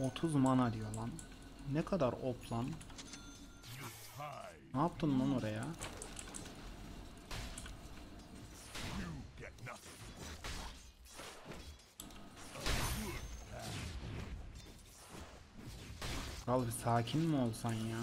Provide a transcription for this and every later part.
...30 mana diyor lan. Ne kadar op lan. Ne yaptın lan oraya? Kral bir sakin mi olsan ya?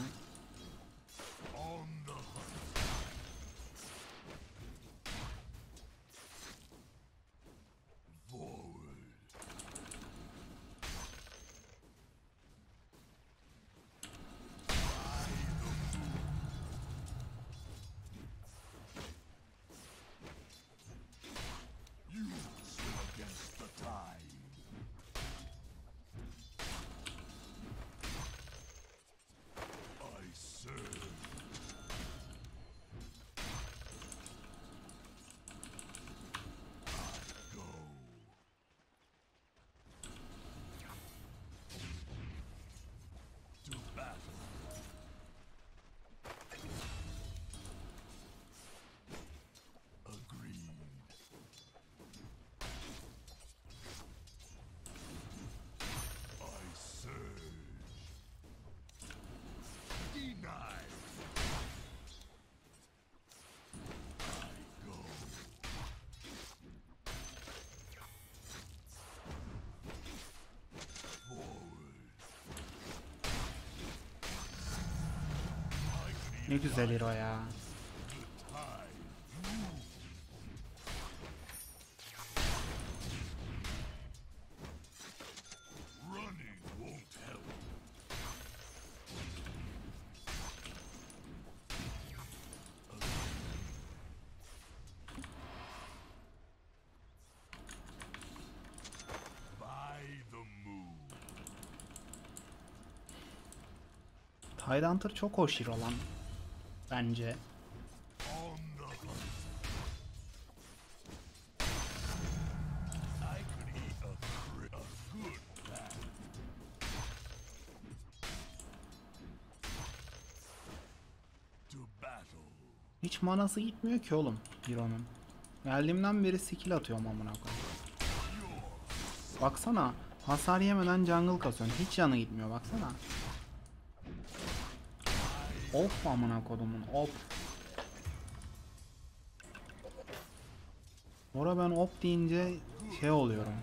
Ne güzel hero ya. Tidehunter çok hoş hero lan. Bence. Hiç manası gitmiyor ki oğlum Hero'nun. Geldiğimden beri skill atıyorum amına koyayım. Baksana hasar yemeden jungle kasıyorsun. Hiç canı gitmiyor baksana. Of amına kodumun of. Ora ben op deyince şey oluyorum.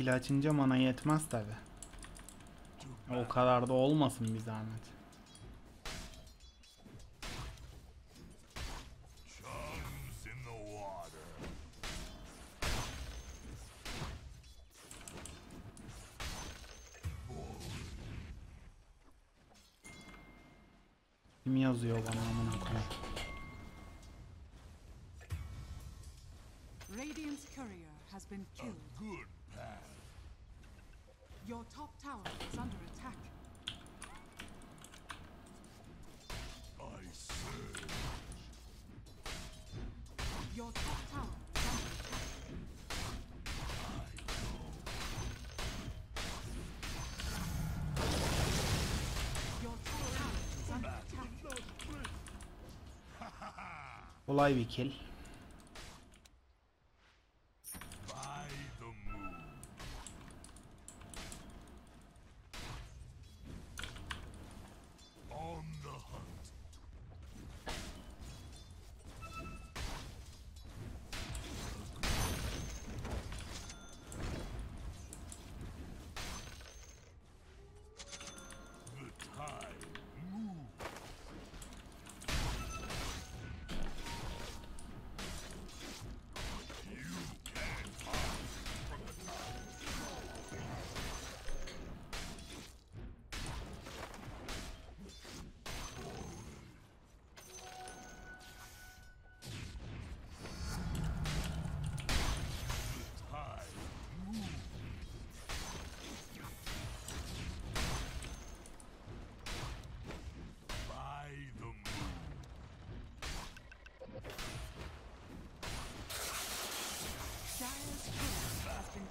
İlk skill açınca mana yetmez tabi. O kadar da olmasın bir zahmet. Kolay bir kill.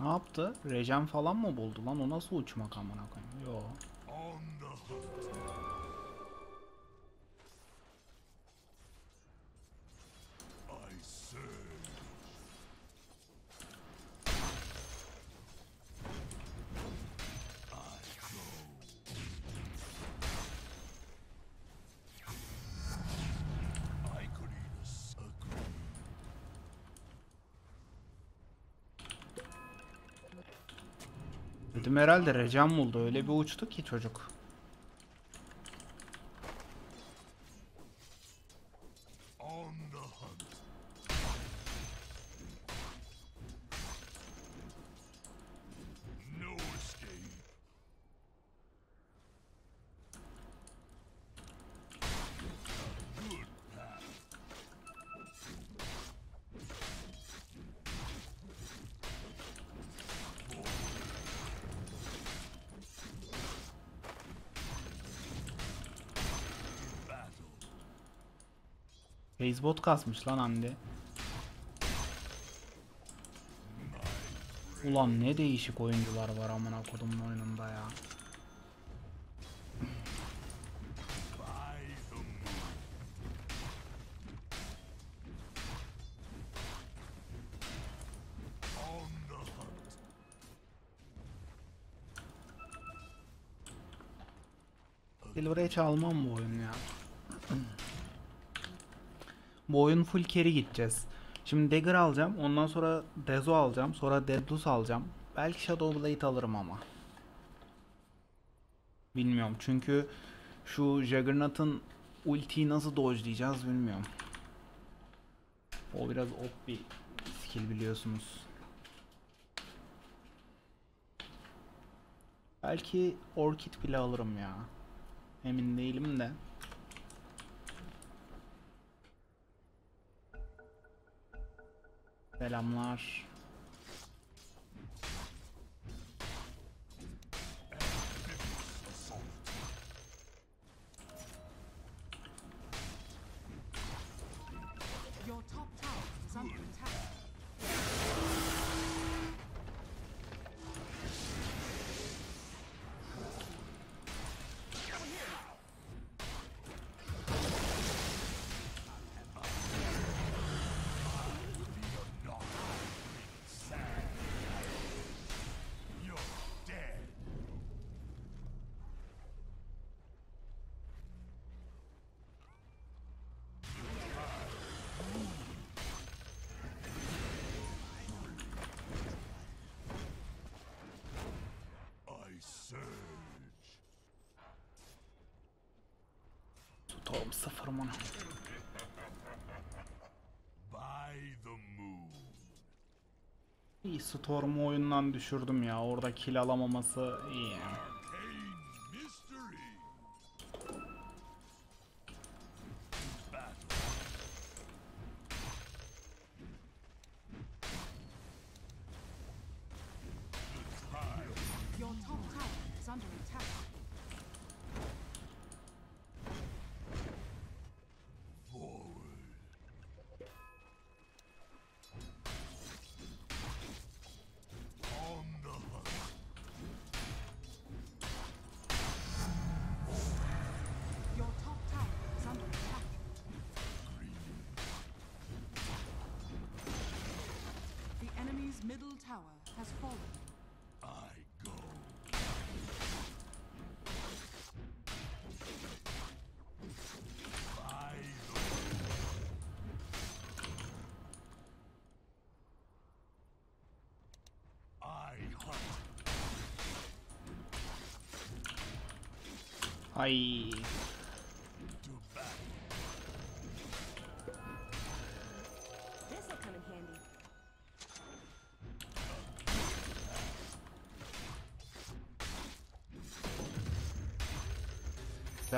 Ne yaptı? Rejen falan mı buldu lan? O nasıl uçmak amına koyayım? Dedim herhalde Rejen buldu. Öyle bir uçtu ki çocuk. Facebot kasmış lan Hande. Ulan ne değişik oyuncular var amına kodumun oyununda ya. By the moon. On the hunt. Silver Edge almam bu oyun ya. Bu oyun full carry gideceğiz. Şimdi Dagger alacağım. Ondan sonra Dezo alacağım. Sonra Deadlus alacağım. Belki Shadow Blade alırım ama. Bilmiyorum. Çünkü şu Juggernaut'ın ultiyi nasıl dodge'layacağız bilmiyorum. O biraz op bir skill biliyorsunuz. Belki Orchid bile alırım ya. Emin değilim de. Selamlar. Storm sıfır mı? İyi Storm'u oyundan düşürdüm ya. Orada kill alamaması iyi. Arcane has fallen. I go. By the I hunt. Ay.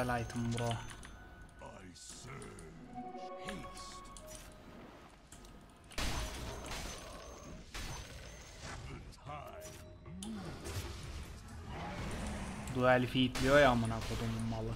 Güzel item bro. Duel feedliyor ya amına kodumun malı.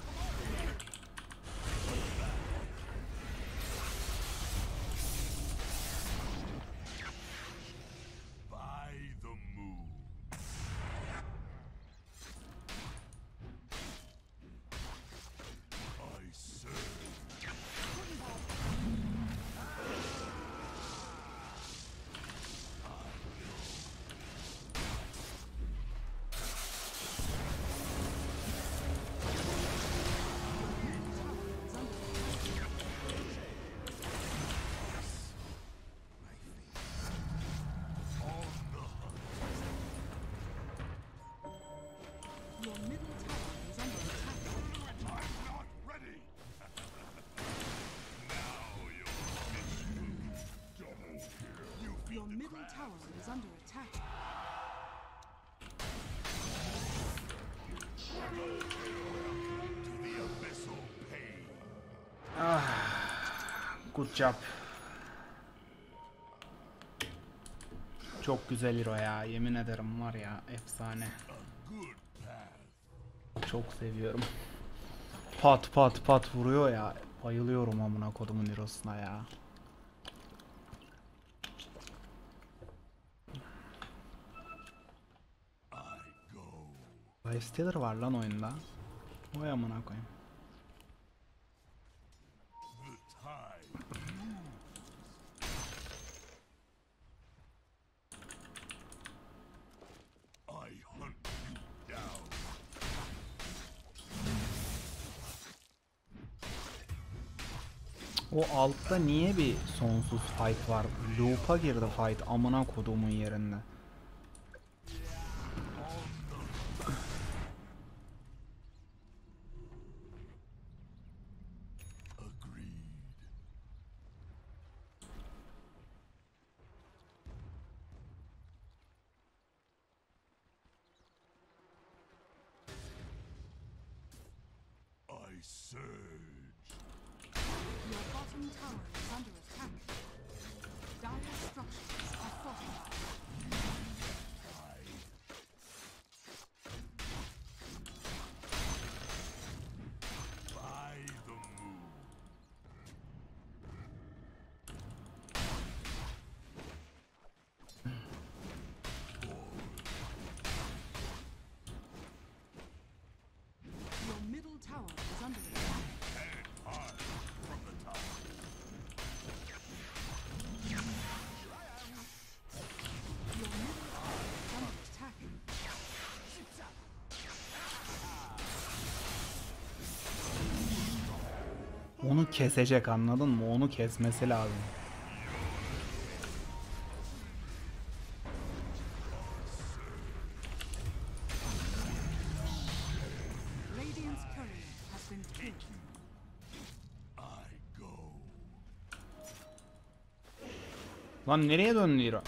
İs under attack. Pain. Good job. Çok güzel hero ya. Yemin ederim var ya efsane. Çok seviyorum. Pat pat pat vuruyor ya. Bayılıyorum amına kodumun hero'suna ya. I go. Lifestealer var lan oyunda. Vay amına koyayım. O altta niye bir sonsuz fight var? Loop'a girdi fight amına kodumun yerinde. Onu kesecek anladın mı? Onu kesmesi lazım. Lan nereye döndü hero?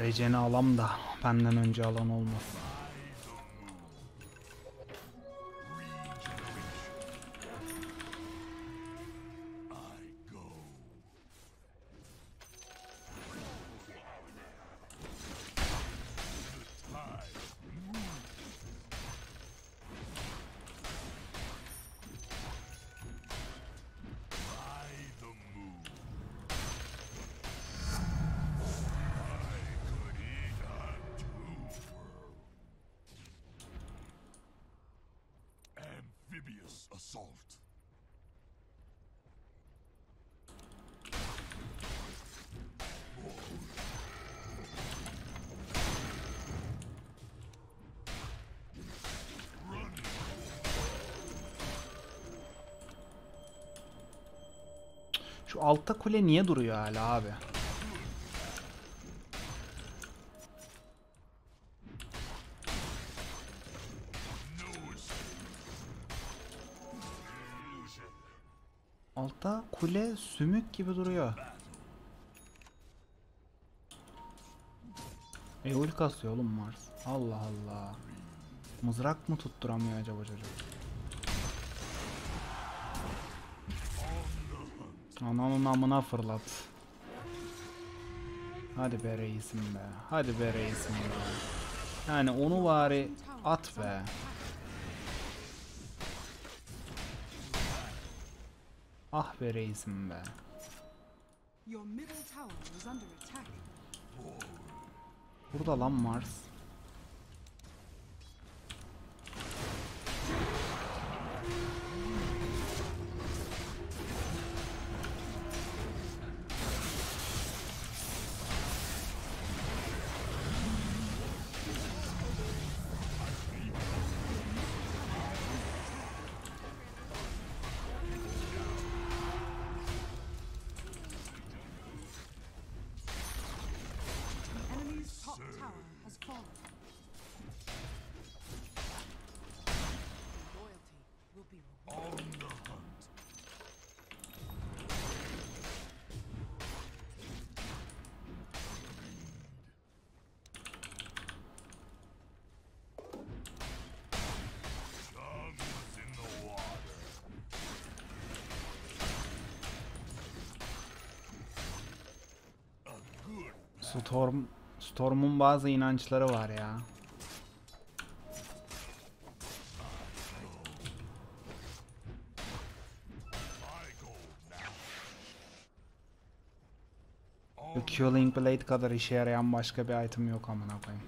Rejen'i alam da benden önce alan olmaz. Altta kule niye duruyor hala abi? Altta kule sümük gibi duruyor. Eul kasıyor oğlum Mars. Allah Allah. Mızrak mı tutturamıyor acaba çocuk? Ananın amına fırlat. Hadi be reisim be. Hadi be reisim be. Yani onu bari at be. Ah be reisim be. Burada lan Mars. Storm Storm'un bazı inançları var ya. Killing Blade kadar işe yarayan başka bir item yok amına koyayım.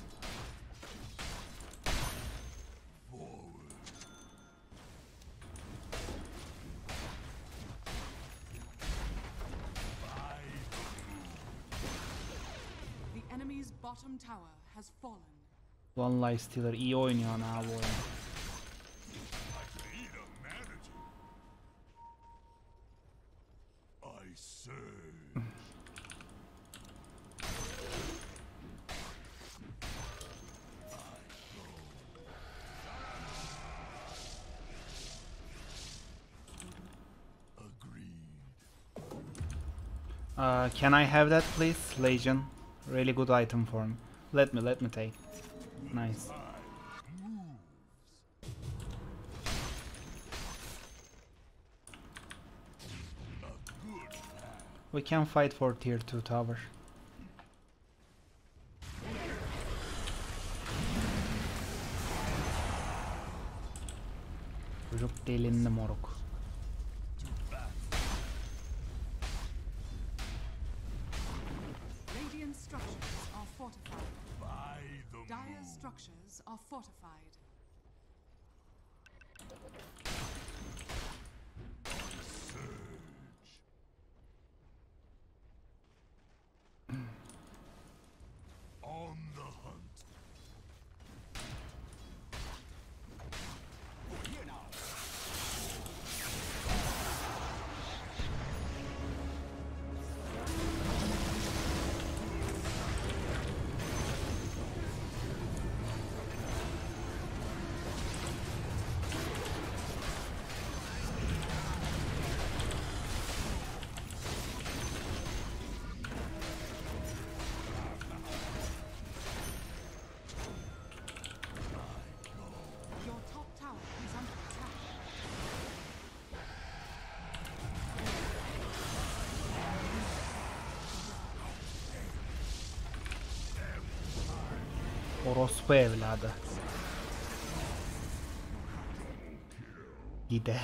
Could eat a manatee. I say. Agreed. Uh, can I have that please, Legion? Really good item for me. Let me, let me take. Nice. We can fight for tier 2 tower. Çocuk delindi moruk. Orospu evladı. Gide.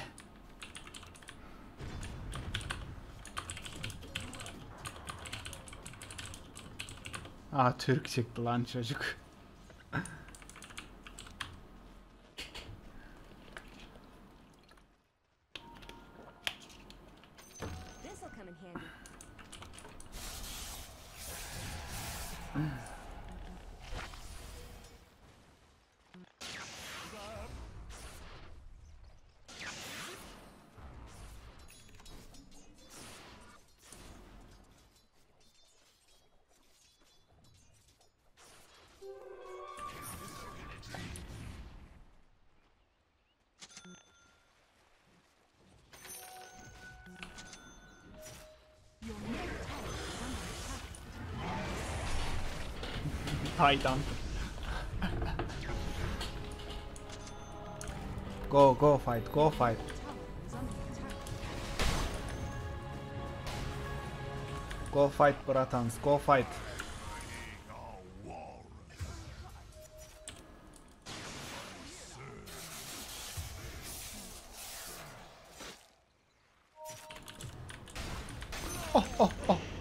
Aa Türk çıktı lan çocuk. Haydan. Go go fight go fight. Tower is under attack. Go fight bratans go fight. To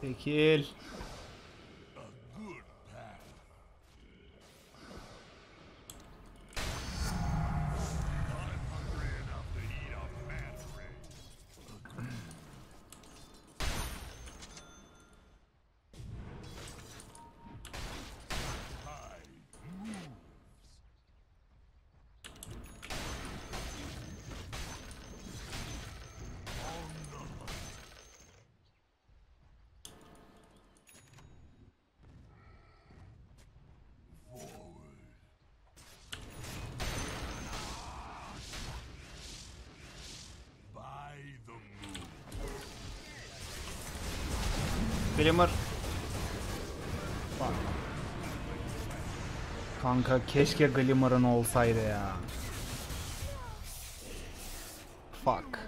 Çekil. Glimmer. Bak. Kanka keşke Glimmer'ın olsaydı ya. Fuck.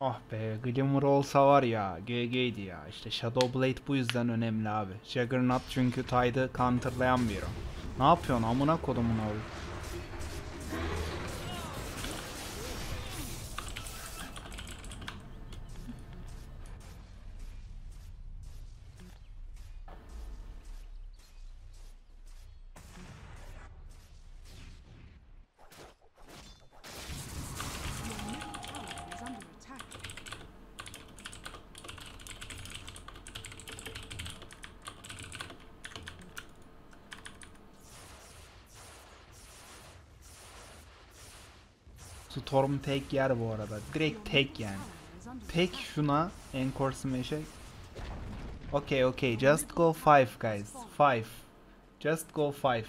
Ah be Glimmer olsa var ya GG'ydi ya işte Shadow Blade bu yüzden önemli abi Juggernaut çünkü Tide'ı counterlayan bir hero Ne yapıyorsun amına kodumun oğlu Storm tek yer bu arada. Direkt tek yani. Tek şuna Encore Smash'e. Okay okay. Just go 5 guys. 5 Just go 5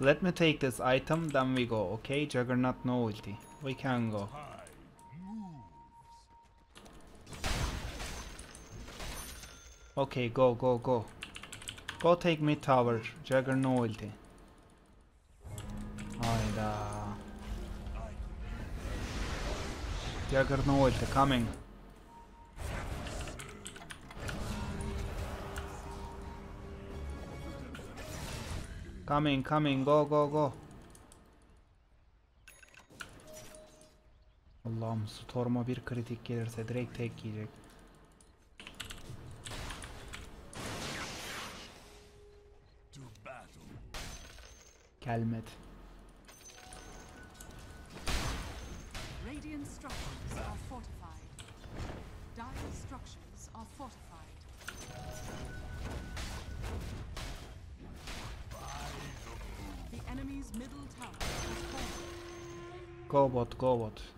Let me take this item then we go. Okay Juggernaut no ulti We can go Okay, go, go, go. Go take mid tower. Jagger no ulti. Hayda. Jagger no ulti coming. Coming, coming, go, go, go. Allah'ım Storm'a bir kritik gelirse direkt tek yiyecek. Gelmedi. Radiant structures are fortified. Dire structures are fortified. The enemy's middle tower has fallen. Go bot, go bot.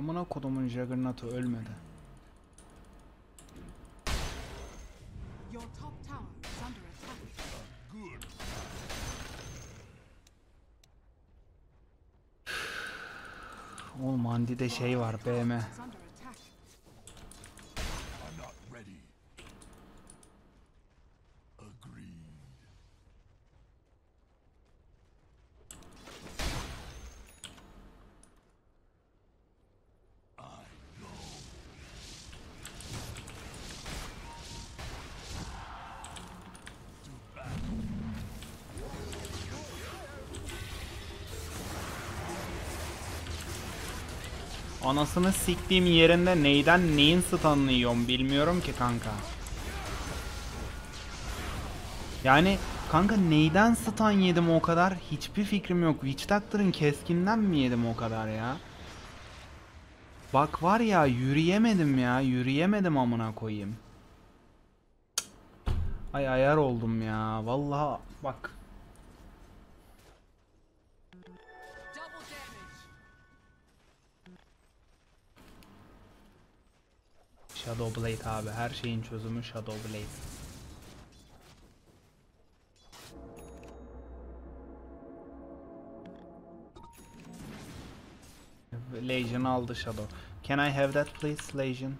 Amına kodumun Juggernaut'u ölmedi. Your top tower is under attack. Good. Oğlum Andi'de şey var BM. Anasını siktiğim yerinde neyden neyin stun'ını yiyorum bilmiyorum ki kanka. Yani kanka neyden stun yedim o kadar hiçbir fikrim yok. Witch Doctor'ın keskinden mi yedim o kadar ya? Bak var ya yürüyemedim ya yürüyemedim amına koyayım. Ay ayar oldum ya vallahi bak. Shadow Blade abi her şeyin çözümü Shadow Blade. Legion aldı Shadow. Can I have that please Legion?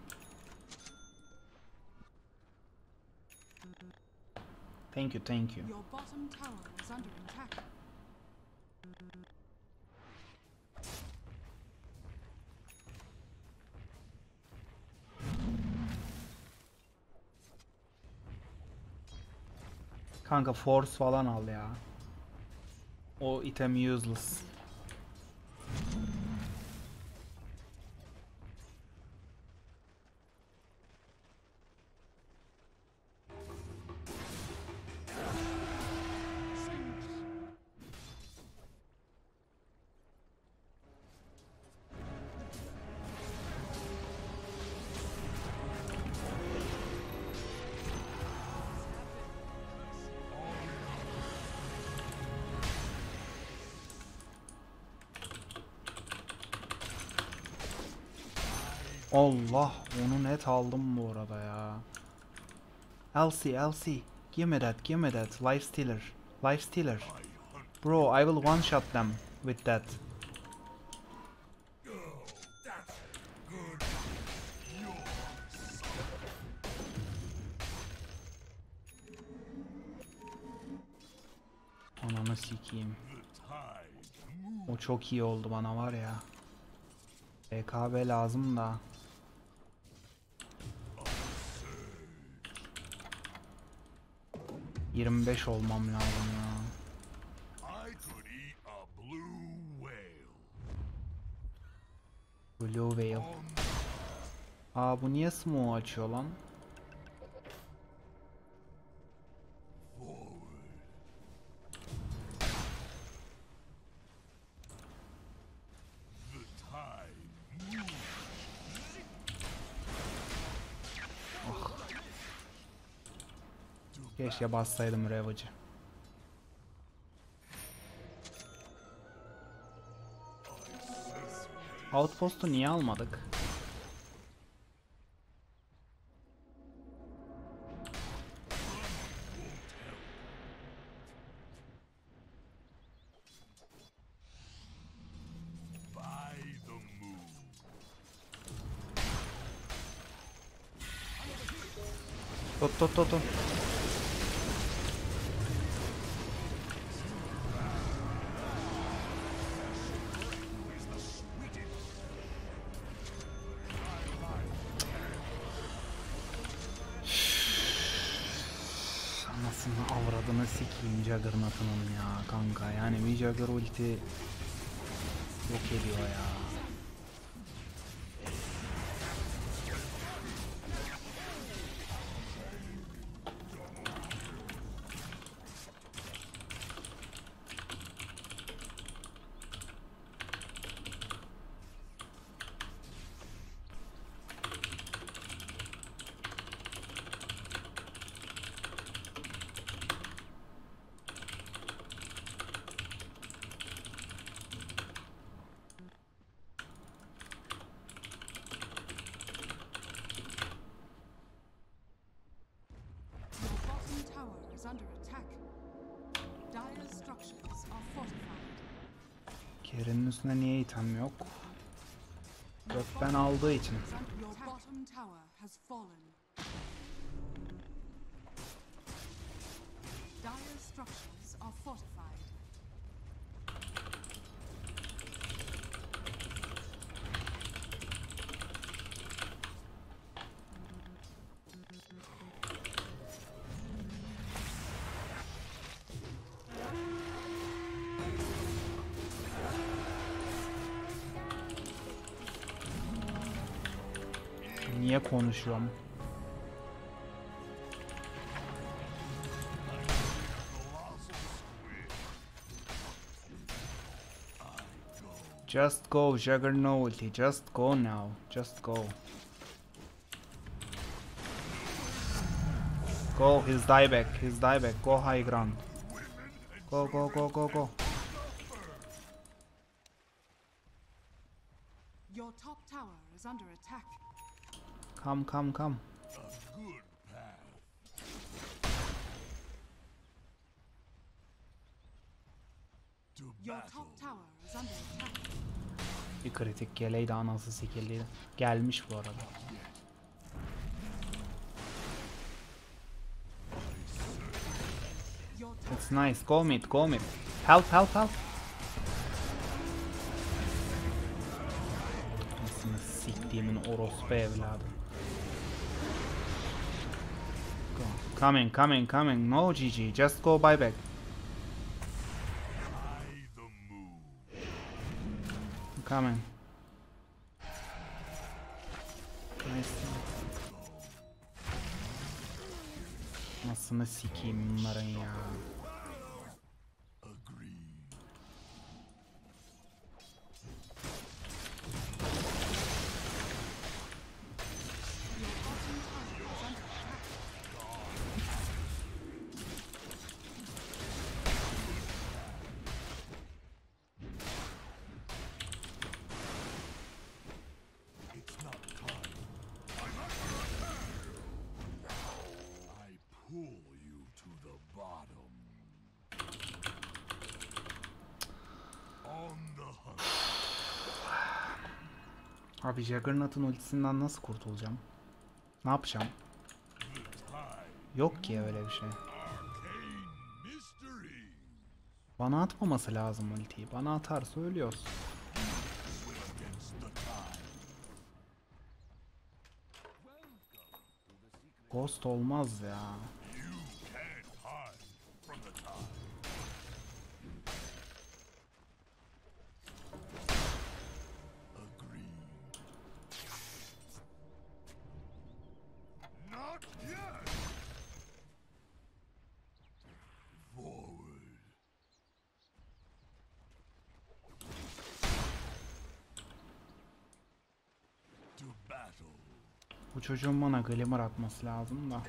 Thank you, thank you. Kanka force falan al ya. O item useless. Allah onu net aldım bu arada ya. Elsie, Elsie, give me that, give me that. Life stealer, life stealer. Bro, I will one shot them with that. Ananı moves. O çok iyi oldu bana var ya. BKB lazım da. ...25 olmam lazım ya. Blue Whale. Aa bu niye smoke açıyor lan? Keşke bassaydım Ravage'ı. Outpost'u niye almadık? By the moon. Tut Juggernaut'un ya kanka yani bir Jugger ulti yok ediyor ya. Kerenin üstünde niye item yok? Gökten aldığı için. Dire structures are fortified. Niye konuşuyorum? Just go, Juggernaut. Just go now. Just go. Go, his dieback, his dieback. Go high ground. Go, go, go, go, go. Come, come, come. Good path. To Your battle. top tower is under attack. Bir kritik geleydi anası sikildiydi. Gelmiş bu arada. It's nice. Go mid, go mid. Help, help, help. Nasıl siktiğimin orospu evladı. Coming, coming, coming. No GG. Just go buyback. Coming. Nice. Nasılını sikeyim bunların ya. Abi Juggernaut'un ultisinden nasıl kurtulacağım? Ne yapacağım? Yok ki öyle bir şey. Bana atmaması lazım ultiyi. Bana atarsa ölüyoruz. Ghost olmaz ya. Çocuğun bana glimmer atması lazım da.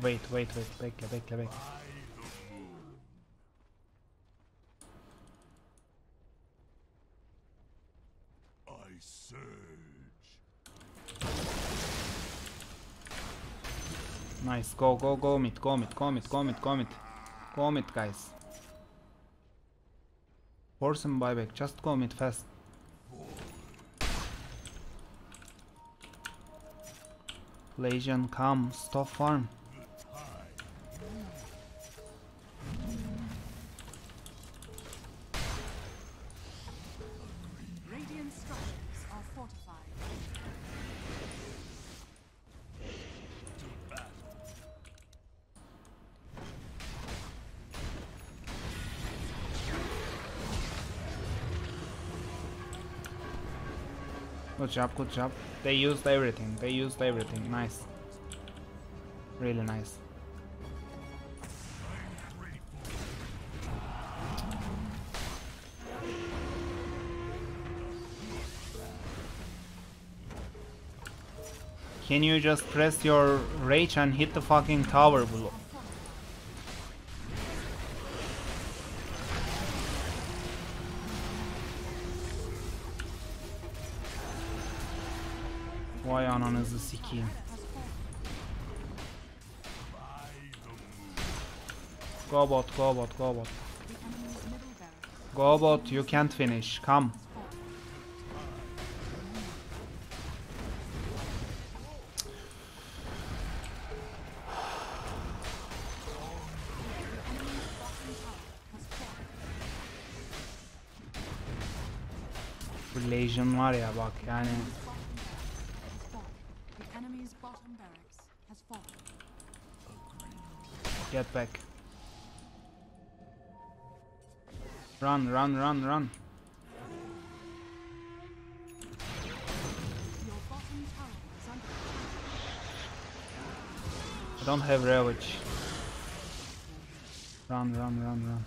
Wait wait wait. Bekle bekle bekle. Nice. Go go go mid. Go mid. Go mid. Go mid. Go mid. Go mid guys. Force him buyback. Just go mid fast. Legion come. Stop farm. Good job, good job. They used everything. They used everything. Nice. Really nice. Can you just press your rage and hit the fucking tower below? Vay ananızı sikeyim. Go bot, go bot, you can't finish. Come. Legion var ya bak yani back. Run, run, run, run. I don't have ravage. Run, run, run, run.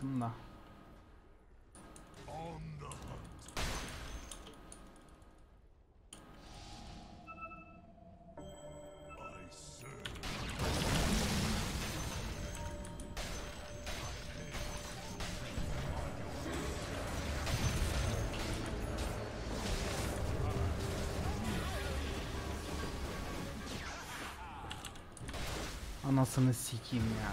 I serve. Anasını sikeyim ya.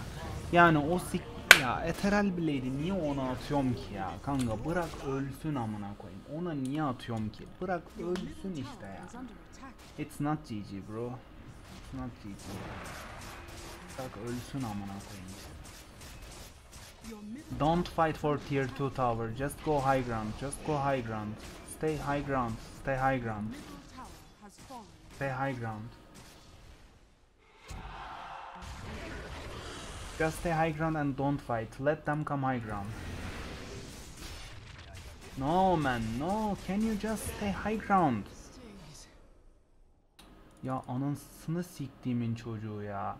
Yani o sik ya Ethereal Blade'i niye ona atıyorum ki ya kanka bırak ölsün amına koyayım. Ona niye atıyorum ki? Bırak ölsün işte ya. It's not GG bro. It's not GG. Bırak ölsün amına koyayım. Middle Don't fight for tier 2 tower. Just go high ground. Just go high ground. Stay high ground. Stay high ground. Stay high ground. Just stay high ground and don't fight. Let them come high ground. No man, no. Can you just stay high ground? Ya anasını siktiğimin çocuğu ya.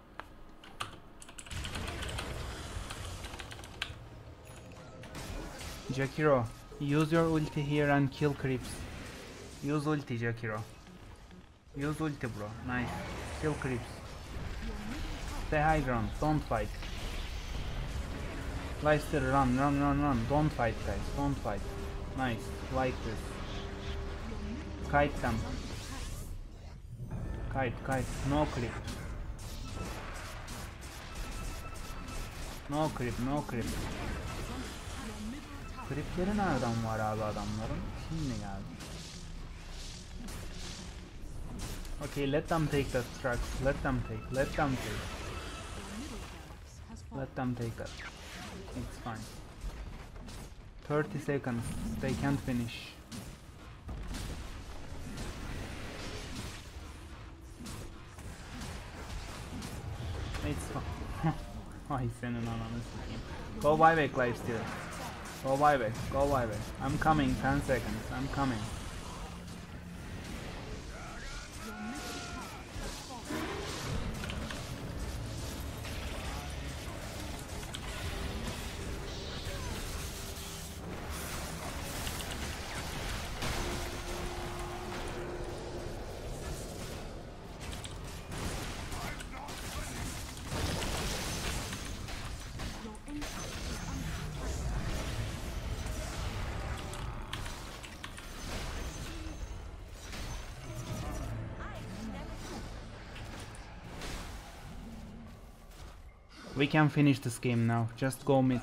Jakiro, use your ulti here and kill creeps. Use ulti, Jakiro. Use ulti, bro. Nice. Kill creeps. Stay high ground. Don't fight. Lifesteal, run, run, run, run. Don't fight, guys. Don't fight. Nice. Like this. Kite them. Kite, kite. No creep. No creep, no creep. Creepleri nereden var abi adamların? Şimdi geldi. Okay, let them take that trucks. Let them take. Let them take. Let them take that. It's fine. 30 seconds. They can't finish. It's fine. Ay senin ananı sikeyim. Go buyback lifesteal. Go buyback. Go buyback. I'm coming. 10 seconds. I'm coming. We can finish this game now. Just go mid.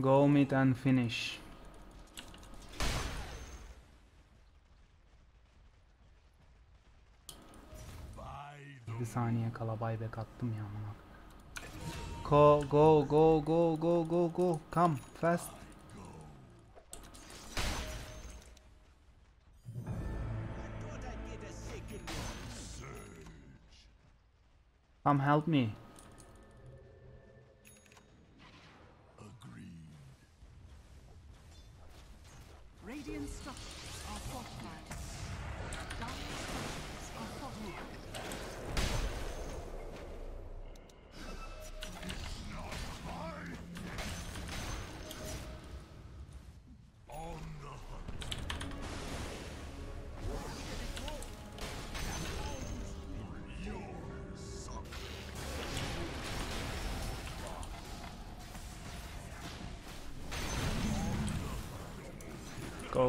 Go mid and finish. Bir saniye kala buyback attım ya. Go go go go go go go. Come fast. Come help me. Agreed. Radiant structures are fortified.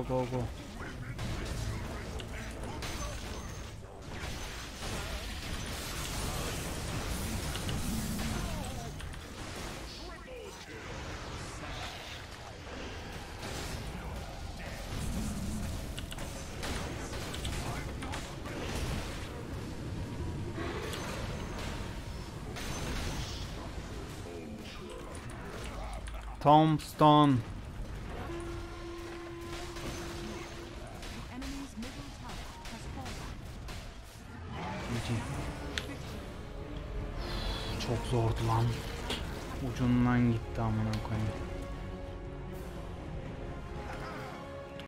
go, go. Tombstone.